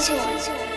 谢谢我。